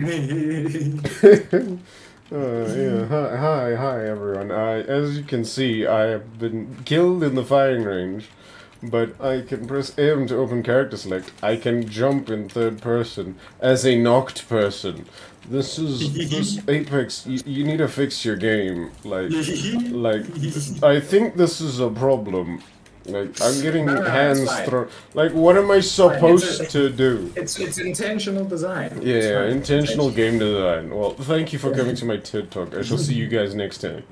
Uh, yeah, hi, hi, hi everyone. I, as you can see, I have been killed in the firing range, but I can press M to open character select. I can jump in third person as a knocked person. This is this Apex. You, you need to fix your game. Like, like I think this is a problem. Like I'm getting No, no, hands thrown. Like, what am I supposed a- to do? It's it's intentional design. Yeah, fine. intentional game design. Well, thank you for coming to my TED talk. I shall see you guys next time.